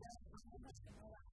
I